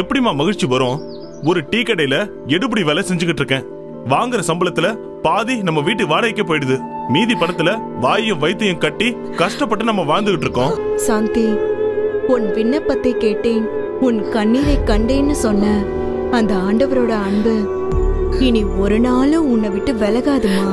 எப்படிம்மா மகிழ்ச்சி வரும்? ஒரு டீ கடையில எடுபடி வேலை செஞ்சுக்கிட்டு இருக்கேன். வாங்குற சம்பளத்துல பாதி நம்ம வீட்டு வாடகைக்கு போயிடுது. மீதி பணத்துல வாயும் வைத்தியம் கட்டி கஷ்டப்பட்டு நம்ம வாழ்ந்துகிட்டு இருக்கோம். சாந்தி உன் விண்ணப்பத்தை கேட்டேன். உன் கண்ணீரை கண்டேன்னு சொன்ன அந்த ஆண்டவரோட அன்பு இனி ஒரு நாளும் உன்னை விட்டு விலகாதுமா?